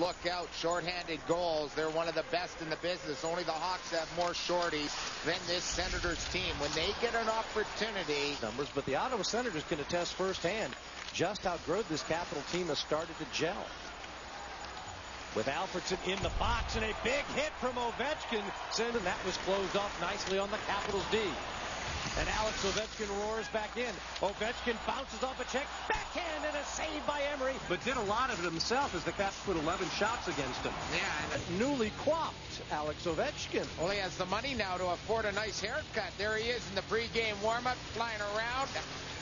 look out. Shorthanded goals. They're one of the best in the business. Only the Hawks have more shorties than this Senators team. When they get an opportunity. Numbers, but the Ottawa Senators can attest firsthand just how good this Capital team has started to gel. With Alfredsson in the box and a big hit from Ovechkin. And that was closed off nicely on the Capitals D. And Alex Ovechkin roars back in. Ovechkin bounces off a check. Backhand and a save. But did a lot of it himself as the Caps put 11 shots against him. Yeah. And newly quaffed Alex Ovechkin. Well, he has the money now to afford a nice haircut. There he is in the pregame warm-up, flying around.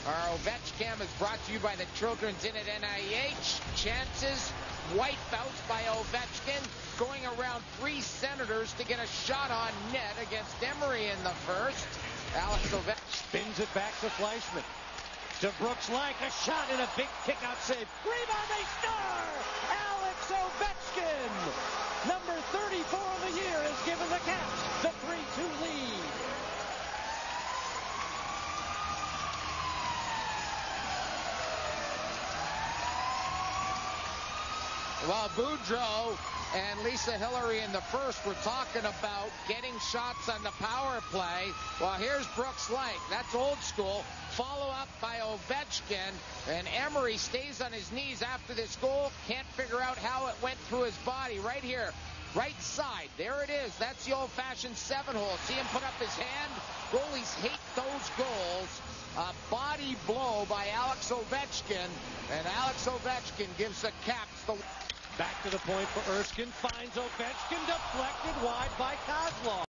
Our Ovechcam is brought to you by the Children's Inn at NIH. Chances, white bounce by Ovechkin, going around three Senators to get a shot on net against Emery in the first. Alex Ovechkin spins it back to Fleischmann. To Brooks Laich, a shot and a big kick-out save. Rebound, they star! Alex Ovechkin, number 34 of the year, has given the Caps the 3-2 lead. Well, Boudreau and Lisa Hillary in the first were talking about getting shots on the power play. Well, here's Brooks Laich. That's old school. Follow up by Ovechkin. And Emery stays on his knees after this goal. Can't figure out how it went through his body. Right here. Right side. There it is. That's the old-fashioned seven hole. See him put up his hand? Goalies hate those goals. A body blow by Alex Ovechkin. And Alex Ovechkin gives the Caps the... Back to the point for Erskine. Finds Ovechkin deflected wide by Kozlov.